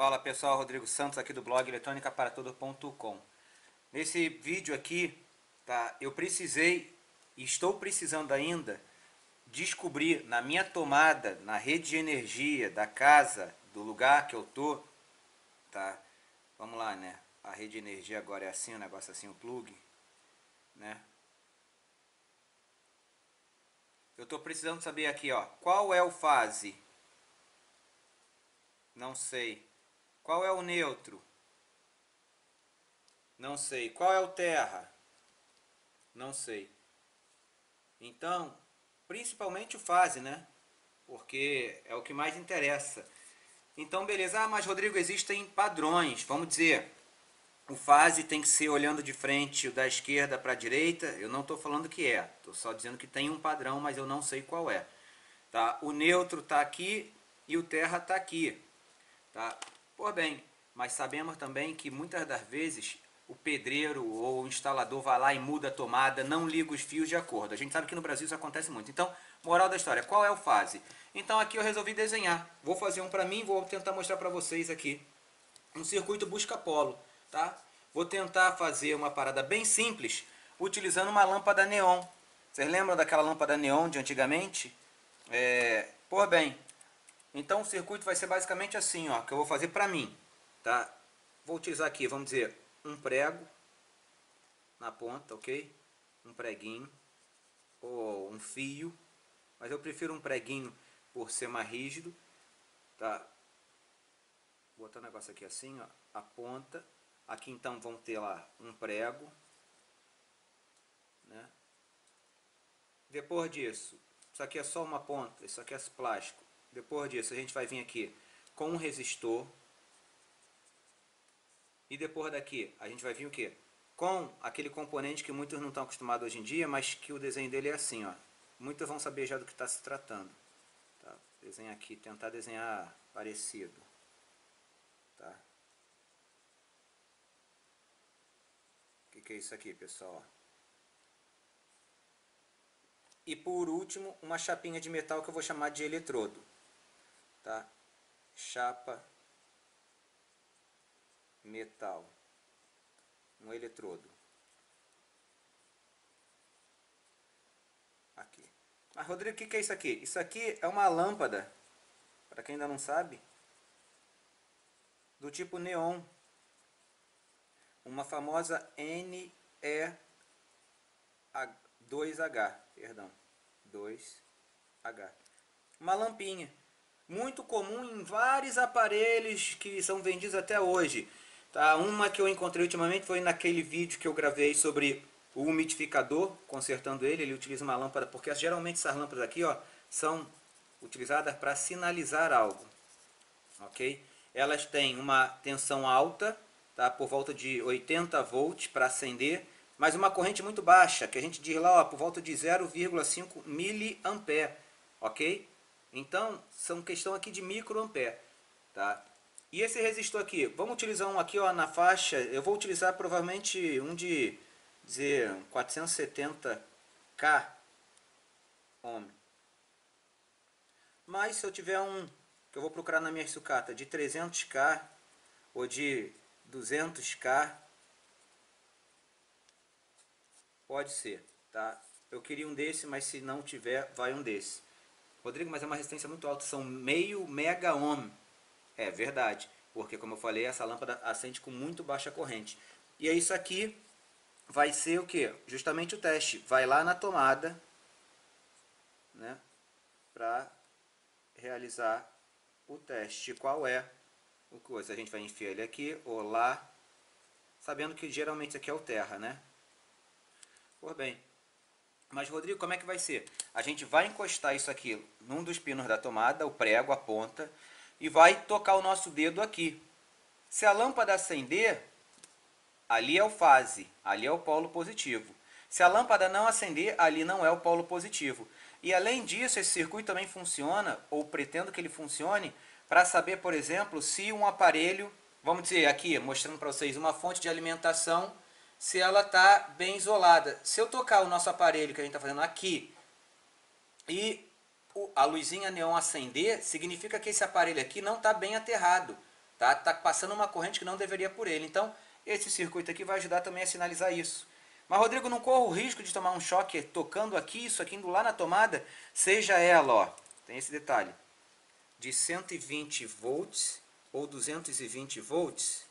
Fala pessoal, Rodrigo Santos aqui do blog eletrônicaparatodo.com Nesse vídeo aqui, tá, eu precisei e estou precisando ainda descobrir na minha tomada, na rede de energia da casa, do lugar que eu tô, tá? Vamos lá, né? A rede de energia agora é assim, o negócio assim, o plug, né? Eu estou precisando saber aqui, ó, qual é o fase? Não sei. Qual é o neutro? Não sei. Qual é o terra? Não sei. Então, principalmente o fase, né? Porque é o que mais interessa. Então, beleza. Ah, mas Rodrigo, existem padrões. Vamos dizer, o fase tem que ser olhando de frente da esquerda para a direita. Eu não estou falando que é. Estou só dizendo que tem um padrão, mas eu não sei qual é. Tá? O neutro está aqui e o terra está aqui. Tá? Por bem, mas sabemos também que muitas das vezes o pedreiro ou o instalador vai lá e muda a tomada, não liga os fios de acordo. A gente sabe que no Brasil isso acontece muito. Então, moral da história, qual é o fase? Então aqui eu resolvi desenhar. Vou fazer um para mim, vou tentar mostrar para vocês aqui. Um circuito busca-polo tá? Vou tentar fazer uma parada bem simples, utilizando uma lâmpada neon. Vocês lembram daquela lâmpada neon de antigamente? É, por bem, então o circuito vai ser basicamente assim, ó, que eu vou fazer para mim, tá? Vou utilizar aqui, vamos dizer, um prego na ponta, ok? Um preguinho ou um fio, mas eu prefiro um preguinho por ser mais rígido, tá? Vou botar o negócio aqui assim, ó, a ponta Aqui então vão ter lá um prego. Né? Depois disso, isso aqui é só uma ponta, isso aqui é plástico. Depois disso a gente vai vir aqui com um resistor. E depois daqui a gente vai vir o que? Com aquele componente que muitos não estão acostumados hoje em dia, mas que o desenho dele é assim, ó. Muitos vão saber já do que está se tratando. Tá? Desenhar aqui, tentar desenhar parecido. Tá? que, que é isso aqui, pessoal? E por último, uma chapinha de metal que eu vou chamar de eletrodo. Tá? Chapa metal. Um eletrodo. Aqui. Mas Rodrigo, o que, que é isso aqui? Isso aqui é uma lâmpada, para quem ainda não sabe, do tipo neon uma famosa NE2H, perdão, 2H. Uma lampinha, muito comum em vários aparelhos que são vendidos até hoje. Tá? Uma que eu encontrei ultimamente foi naquele vídeo que eu gravei sobre o umidificador, consertando ele, ele utiliza uma lâmpada, porque geralmente essas lâmpadas aqui ó, são utilizadas para sinalizar algo. ok? Elas têm uma tensão alta, tá? por volta de 80 volts para acender, mas uma corrente muito baixa, que a gente diz lá ó, por volta de 0,5 miliampere, ok? Então, são questão aqui de microampere, tá? E esse resistor aqui, vamos utilizar um aqui ó, na faixa, eu vou utilizar provavelmente um de dizer 470k ohm. Mas se eu tiver um, que eu vou procurar na minha sucata, de 300k ou de 200k pode ser, tá? Eu queria um desse, mas se não tiver, vai um desse. Rodrigo, mas é uma resistência muito alta, são meio mega ohm. É verdade, porque como eu falei, essa lâmpada acende com muito baixa corrente. E é isso aqui vai ser o que? Justamente o teste. Vai lá na tomada, né? Para realizar o teste. Qual é o coisa. A gente vai enfiar ele aqui, ou lá, sabendo que geralmente aqui é o terra, né? Por bem. Mas, Rodrigo, como é que vai ser? A gente vai encostar isso aqui num dos pinos da tomada, o prego, a ponta, e vai tocar o nosso dedo aqui. Se a lâmpada acender, ali é o fase, ali é o polo positivo. Se a lâmpada não acender, ali não é o polo positivo. E além disso, esse circuito também funciona, ou pretendo que ele funcione, para saber, por exemplo, se um aparelho, vamos dizer aqui, mostrando para vocês uma fonte de alimentação, se ela está bem isolada. Se eu tocar o nosso aparelho que a gente está fazendo aqui e a luzinha neon acender, significa que esse aparelho aqui não está bem aterrado. Tá? tá passando uma corrente que não deveria por ele. Então, esse circuito aqui vai ajudar também a sinalizar isso. Mas, Rodrigo, não corro o risco de tomar um choque tocando aqui, isso aqui indo lá na tomada, seja ela, ó, tem esse detalhe, de 120 volts ou 220 volts,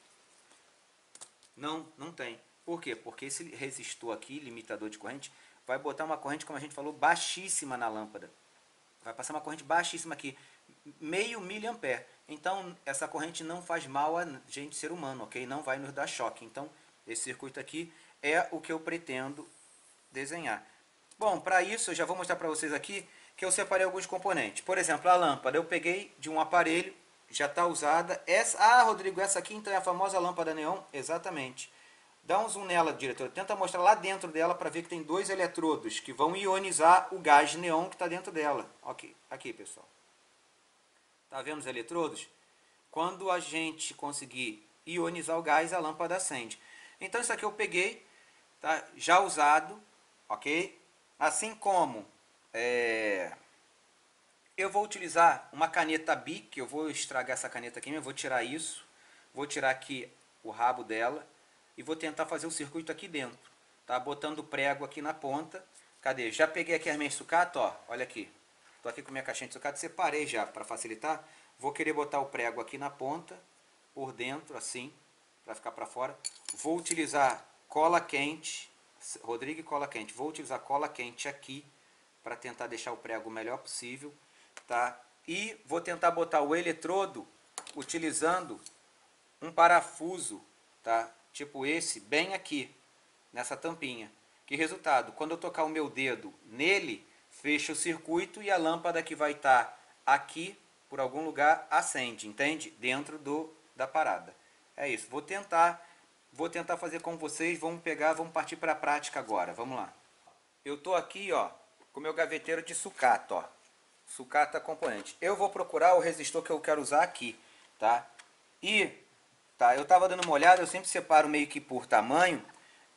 não, não tem. Por quê? Porque esse resistor aqui, limitador de corrente, vai botar uma corrente, como a gente falou, baixíssima na lâmpada. Vai passar uma corrente baixíssima aqui, meio miliampere. Então, essa corrente não faz mal a gente, ser humano, ok? Não vai nos dar choque. Então, esse circuito aqui é o que eu pretendo desenhar. Bom, para isso, eu já vou mostrar para vocês aqui que eu separei alguns componentes. Por exemplo, a lâmpada, eu peguei de um aparelho, já está usada. Essa, ah, Rodrigo, essa aqui então é a famosa lâmpada neon? Exatamente. Dá um zoom nela, diretor. Tenta mostrar lá dentro dela para ver que tem dois eletrodos que vão ionizar o gás neon que está dentro dela. Ok, aqui pessoal. Tá vendo os eletrodos? Quando a gente conseguir ionizar o gás, a lâmpada acende. Então isso aqui eu peguei, tá? já usado, ok? Assim como é, eu vou utilizar uma caneta BIC, eu vou estragar essa caneta aqui, eu vou tirar isso, vou tirar aqui o rabo dela e vou tentar fazer o circuito aqui dentro, tá? Botando prego aqui na ponta. Cadê? Já peguei aqui as minhas sucata, ó, olha aqui. Estou aqui com minha caixinha de sucata, separei já para facilitar. Vou querer botar o prego aqui na ponta, por dentro, assim, para ficar para fora. Vou utilizar cola quente, Rodrigo cola quente. Vou utilizar cola quente aqui para tentar deixar o prego o melhor possível, tá? E vou tentar botar o eletrodo utilizando um parafuso, tá? Tipo esse, bem aqui, nessa tampinha. Que resultado? Quando eu tocar o meu dedo nele, fecha o circuito e a lâmpada que vai estar tá aqui, por algum lugar, acende, entende? Dentro do, da parada. É isso. Vou tentar, vou tentar fazer com vocês. Vamos pegar, vamos partir para a prática agora. Vamos lá. Eu tô aqui, ó, com meu gaveteiro de sucata, ó. Sucata componente. Eu vou procurar o resistor que eu quero usar aqui, tá? E, tá, eu tava dando uma olhada, eu sempre separo meio que por tamanho.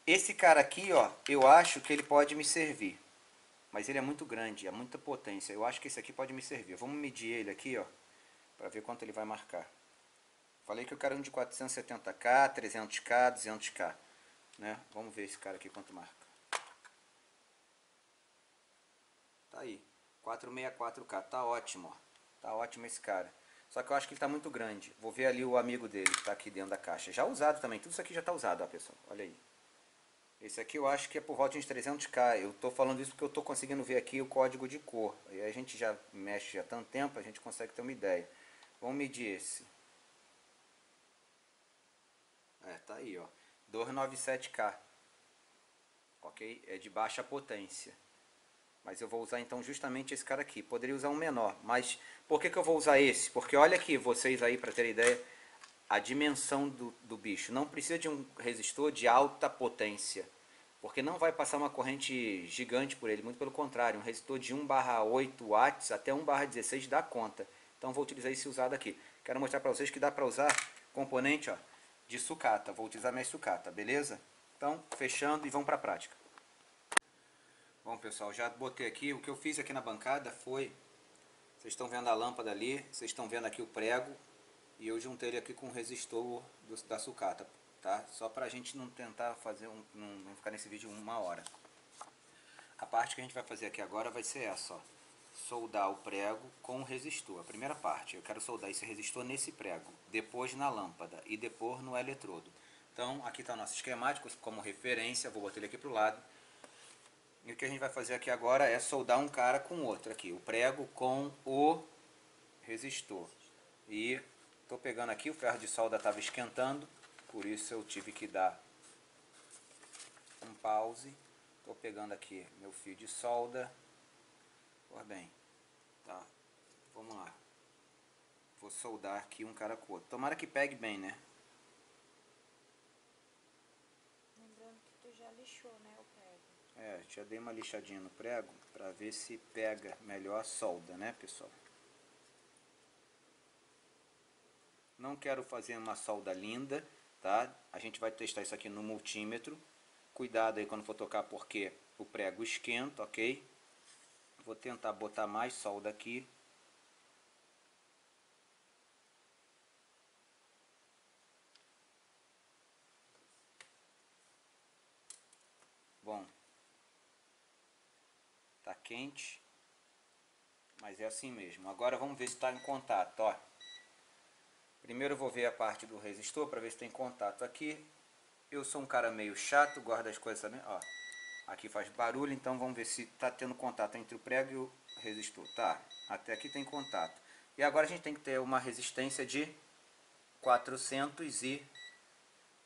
Esse cara aqui, ó, eu acho que ele pode me servir. Mas ele é muito grande, é muita potência. Eu acho que esse aqui pode me servir. Vamos medir ele aqui, ó, para ver quanto ele vai marcar. Falei que eu quero um de 470k, 300k, 200k, né? Vamos ver esse cara aqui quanto marca. Tá aí, 464k, tá ótimo, ó. Tá ótimo esse cara. Só que eu acho que ele tá muito grande. Vou ver ali o amigo dele que tá aqui dentro da caixa. Já usado também, tudo isso aqui já tá usado, ó, pessoal. Olha aí. Esse aqui eu acho que é por volta de 300k. Eu estou falando isso porque eu estou conseguindo ver aqui o código de cor. E a gente já mexe há tanto tempo, a gente consegue ter uma ideia. Vamos medir esse. É, tá aí, ó. 297k. Ok? É de baixa potência. Mas eu vou usar então justamente esse cara aqui. Poderia usar um menor, mas por que, que eu vou usar esse? Porque olha aqui, vocês aí, para terem ideia, a dimensão do, do bicho. Não precisa de um resistor de alta potência, porque não vai passar uma corrente gigante por ele, muito pelo contrário, um resistor de 1 barra 8 watts até 1 barra 16 dá conta. Então vou utilizar esse usado aqui. Quero mostrar para vocês que dá para usar componente ó, de sucata. Vou utilizar minha sucata, beleza? Então, fechando e vamos para a prática. Bom pessoal, já botei aqui, o que eu fiz aqui na bancada foi, vocês estão vendo a lâmpada ali, vocês estão vendo aqui o prego, e eu juntei ele aqui com o resistor do, da sucata, tá? Só pra gente não tentar fazer um, não, ficar nesse vídeo uma hora. A parte que a gente vai fazer aqui agora vai ser essa, ó. Soldar o prego com o resistor. A primeira parte, eu quero soldar esse resistor nesse prego, depois na lâmpada e depois no eletrodo. Então, aqui está o nosso esquemático como referência, vou botar ele aqui para o lado. E o que a gente vai fazer aqui agora é soldar um cara com outro aqui, o prego com o resistor. E Estou pegando aqui, o ferro de solda estava esquentando, por isso eu tive que dar um pause. Estou pegando aqui meu fio de solda. Por bem, tá? Vamos lá. Vou soldar aqui um cara com o outro. Tomara que pegue bem, né? Lembrando que tu já lixou, né. É, já dei uma lixadinha no prego para ver se pega melhor a solda, né, pessoal? Não quero fazer uma solda linda, tá? A gente vai testar isso aqui no multímetro. Cuidado aí quando for tocar porque o prego esquenta, ok? Vou tentar botar mais solda aqui. Bom, tá quente, mas é assim mesmo. Agora vamos ver se está em contato, ó. Primeiro eu vou ver a parte do resistor para ver se tem contato aqui. Eu sou um cara meio chato, guarda as coisas também, ó. Aqui faz barulho, então vamos ver se está tendo contato entre o prego e o resistor. Tá, até aqui tem contato. E agora a gente tem que ter uma resistência de 400 e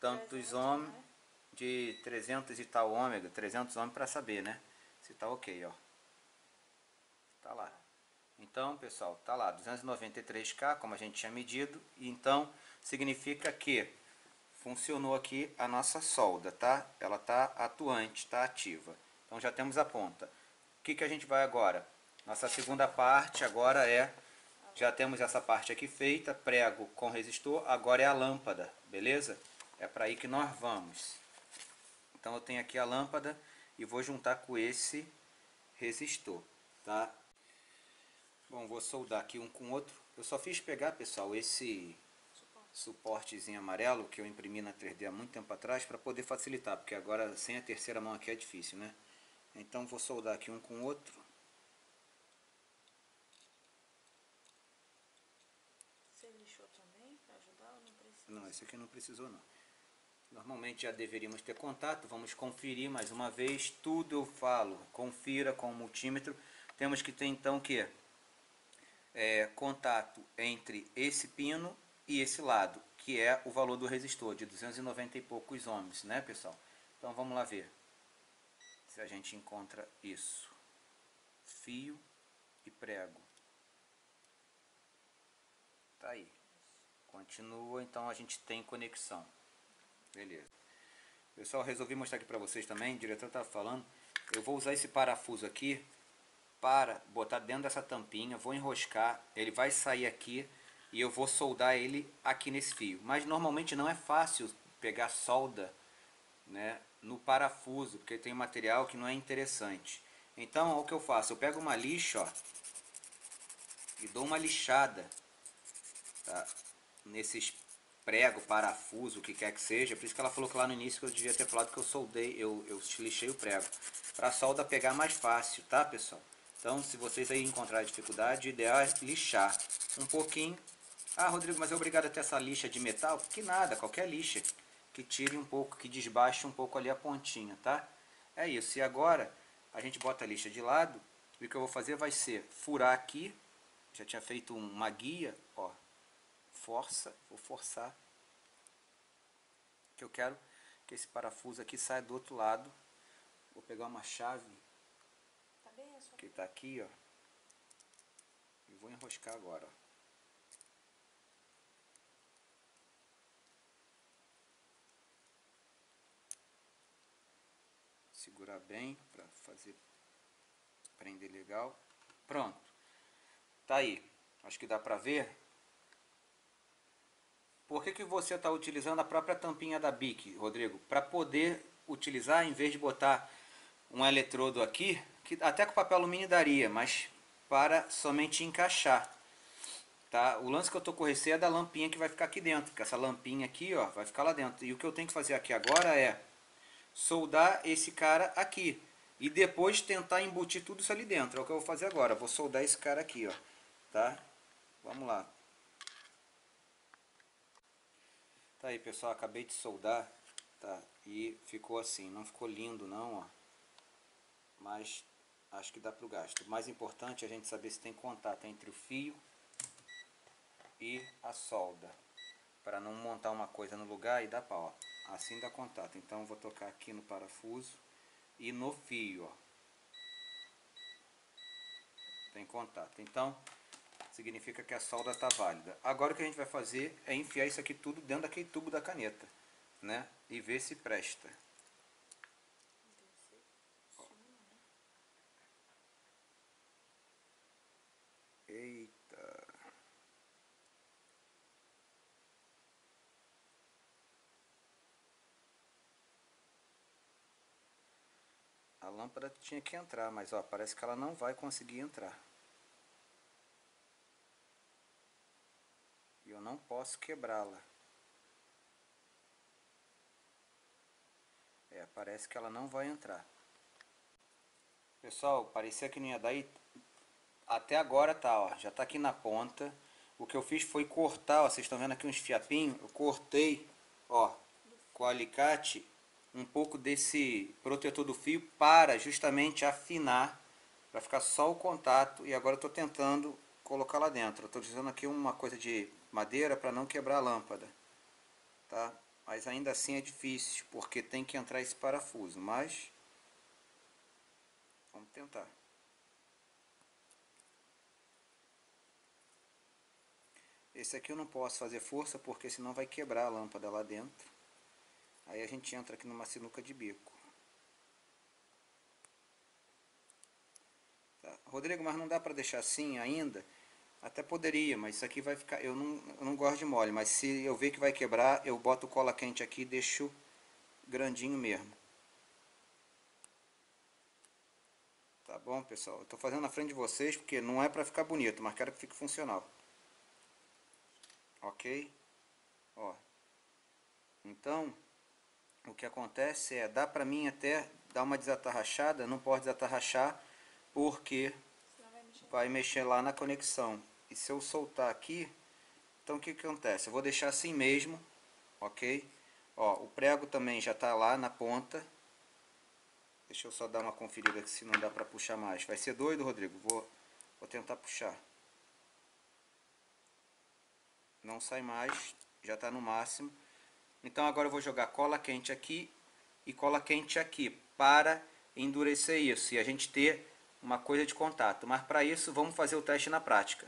tantos ohms, né? de 300 e tal ômega, 300 ohms para saber, né? Se tá ok, ó. Tá lá. Então, pessoal, tá lá, 293K, como a gente tinha medido. Então, significa que funcionou aqui a nossa solda, tá? Ela tá atuante, tá ativa. Então já temos a ponta. O que, que a gente vai agora? Nossa segunda parte agora é, já temos essa parte aqui feita, prego com resistor, agora é a lâmpada, beleza? É para aí que nós vamos. Então eu tenho aqui a lâmpada e vou juntar com esse resistor, tá? Bom, vou soldar aqui um com o outro. Eu só fiz pegar, pessoal, esse suportezinho amarelo que eu imprimi na 3D há muito tempo atrás para poder facilitar, porque agora sem a terceira mão aqui é difícil, né? Então vou soldar aqui um com o outro. Você lixou também para ajudar ou não precisa? Não, esse aqui não precisou não. Normalmente já deveríamos ter contato, vamos conferir mais uma vez, tudo eu falo, confira com o multímetro. Temos que ter então o que? É, contato entre esse pino e esse lado, que é o valor do resistor, de 290 e poucos ohms, né pessoal? Então vamos lá ver se a gente encontra isso. Fio e prego. Tá aí. Continua, então a gente tem conexão. Beleza. Pessoal, resolvi mostrar aqui para vocês também, o diretor estava falando, eu vou usar esse parafuso aqui para botar dentro dessa tampinha, vou enroscar, ele vai sair aqui e eu vou soldar ele aqui nesse fio. Mas normalmente não é fácil pegar solda né, no parafuso, porque tem material que não é interessante. Então, o que eu faço? Eu pego uma lixa ó, e dou uma lixada tá, nesses prego, parafuso, o que quer que seja. Por isso que ela falou que lá no início que eu devia ter falado que eu soldei, eu, eu lixei o prego. Para a solda pegar mais fácil, tá pessoal? Então, se vocês aí encontrarem dificuldade, o ideal é lixar um pouquinho. Ah, Rodrigo, mas é obrigado a ter essa lixa de metal? Que nada, qualquer lixa que tire um pouco, que desbaixe um pouco ali a pontinha, tá? É isso. E agora, a gente bota a lixa de lado. E o que eu vou fazer vai ser furar aqui. Já tinha feito uma guia, ó, força, vou forçar, que eu quero que esse parafuso aqui saia do outro lado. Vou pegar uma chave é que está aqui, ó, e vou enroscar agora, ó. Segurar bem para fazer prender legal. Pronto. Tá aí. Acho que dá para ver por que, que você está utilizando a própria tampinha da BIC, Rodrigo? Para poder utilizar, em vez de botar um eletrodo aqui, que até com papel alumínio daria, mas para somente encaixar. Tá? O lance que eu estou com receio é da lampinha que vai ficar aqui dentro, que essa lampinha aqui ó, vai ficar lá dentro. E o que eu tenho que fazer aqui agora é soldar esse cara aqui. E depois tentar embutir tudo isso ali dentro. É o que eu vou fazer agora. Vou soldar esse cara aqui, ó. Tá? Vamos lá. Tá aí pessoal, acabei de soldar, tá? E ficou assim, não ficou lindo não, ó. Mas acho que dá pro gasto. O mais importante é a gente saber se tem contato entre o fio e a solda. Para não montar uma coisa no lugar e dar pau. Assim dá contato. Então vou tocar aqui no parafuso e no fio, ó. Tem contato. Então, significa que a solda está válida. Agora o que a gente vai fazer é enfiar isso aqui tudo dentro daquele tubo da caneta, né? E ver se presta. A lâmpada tinha que entrar, mas ó, parece que ela não vai conseguir entrar. eu não posso quebrá-la. É, parece que ela não vai entrar. Pessoal, parecia que não ia dar e até agora tá, ó, já tá aqui na ponta. O que eu fiz foi cortar, ó, vocês estão vendo aqui uns fiapinhos, eu cortei, ó, com o alicate um pouco desse protetor do fio para justamente afinar, para ficar só o contato. E agora estou tentando colocar lá dentro. Estou usando aqui uma coisa de madeira para não quebrar a lâmpada, tá? Mas ainda assim é difícil, porque tem que entrar esse parafuso, mas vamos tentar. Esse aqui eu não posso fazer força, porque senão vai quebrar a lâmpada lá dentro. Aí a gente entra aqui numa sinuca de bico. Tá. Rodrigo, mas não dá para deixar assim ainda? Até poderia, mas isso aqui vai ficar... Eu não, eu não gosto de mole, mas se eu ver que vai quebrar, eu boto cola quente aqui e deixo grandinho mesmo. Tá bom, pessoal? Eu tô fazendo na frente de vocês porque não é para ficar bonito, mas quero que fique funcional. Ok? Ó. Então, o que acontece é, dá para mim até dar uma desatarrachada, não pode desatarrachar porque Vai mexer. vai mexer lá na conexão. E se eu soltar aqui, então o que, que acontece? Eu vou deixar assim mesmo, ok? Ó, o prego também já está lá na ponta. Deixa eu só dar uma conferida aqui se não dá para puxar mais. Vai ser doido, Rodrigo? Vou, vou tentar puxar. Não sai mais, já está no máximo. Então agora eu vou jogar cola quente aqui e cola quente aqui para endurecer isso e a gente ter uma coisa de contato. Mas para isso vamos fazer o teste na prática.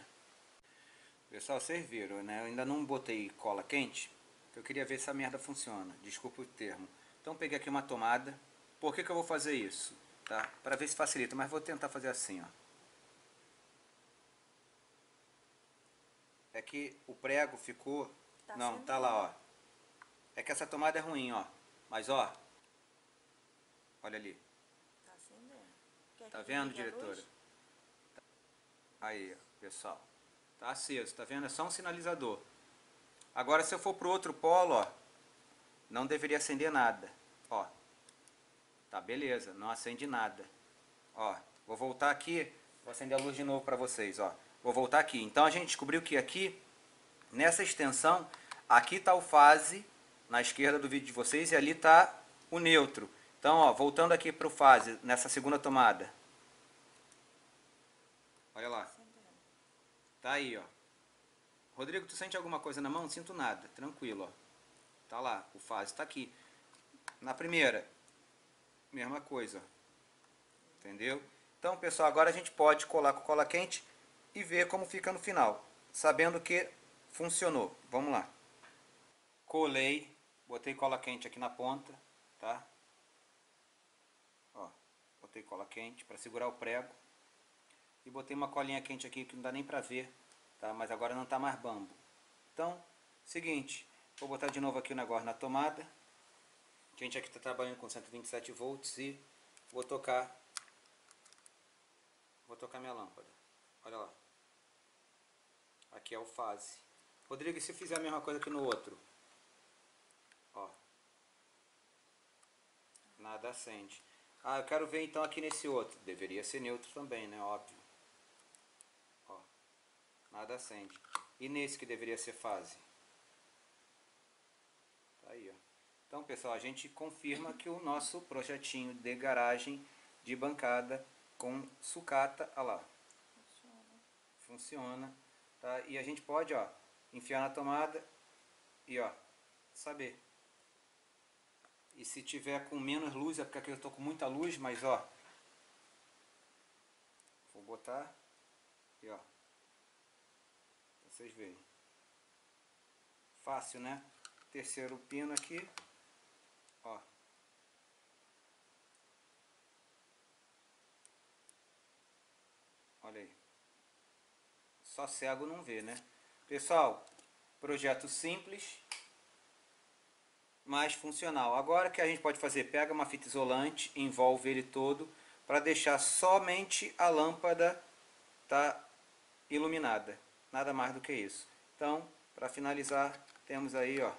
Pessoal, vocês viram, né? Eu ainda não botei cola quente, eu queria ver se a merda funciona. Desculpa o termo. Então peguei aqui uma tomada. Por que, que eu vou fazer isso? Tá? Para ver se facilita, mas vou tentar fazer assim, ó. É que o prego ficou... Tá não, tá lá, ó. É que essa tomada é ruim, ó. Mas, ó. Olha ali. Tá acendendo. Tá vendo, diretora? luz? Aí, pessoal. Tá aceso, tá vendo? É só um sinalizador. Agora, se eu for pro outro polo, ó. Não deveria acender nada. Ó. Tá, beleza. Não acende nada. Ó. Vou voltar aqui. Vou acender a luz de novo para vocês, ó. Vou voltar aqui. Então, a gente descobriu que aqui, nessa extensão, aqui tá o fase na esquerda do vídeo de vocês e ali tá o neutro. Então, ó, voltando aqui pro fase, nessa segunda tomada. Olha lá. Tá aí, ó. Rodrigo, tu sente alguma coisa na mão? Sinto nada. Tranquilo, ó. Tá lá, o fase tá aqui. Na primeira, mesma coisa. Entendeu? Então, pessoal, agora a gente pode colar com cola quente e ver como fica no final. Sabendo que funcionou. Vamos lá. Colei, botei cola quente aqui na ponta, tá? Ó, botei cola quente para segurar o prego. E botei uma colinha quente aqui que não dá nem pra ver, tá? Mas agora não tá mais bambo. Então, seguinte, vou botar de novo aqui o negócio na tomada. A gente aqui tá trabalhando com 127 volts e vou tocar vou tocar minha lâmpada. Olha lá. Aqui é o fase. Rodrigo, e se fizer a mesma coisa aqui no outro? Ó. Nada acende. Ah, eu quero ver então aqui nesse outro. Deveria ser neutro também, né? Óbvio. Ó. Nada acende. E nesse que deveria ser fase? Tá aí, ó. Então, pessoal, a gente confirma que o nosso projetinho de garagem de bancada com sucata, olha lá, Funciona. funciona. Tá? E a gente pode, ó, enfiar na tomada e, ó, saber. E se tiver com menos luz, é porque aqui eu tô com muita luz, mas, ó, vou botar ó, vocês verem. Fácil, né? Terceiro pino aqui, ó. Olha aí. Só cego não vê, né? Pessoal, projeto simples, mas funcional. Agora o que a gente pode fazer? Pega uma fita isolante, envolve ele todo, para deixar somente a lâmpada tá iluminada. Nada mais do que isso. Então, para finalizar, temos aí, ó,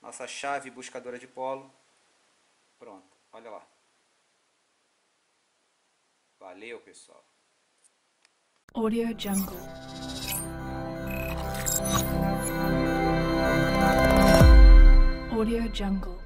nossa chave buscadora de polo. Pronto, olha lá. Valeu, pessoal. Audio Jungle. Audio Jungle.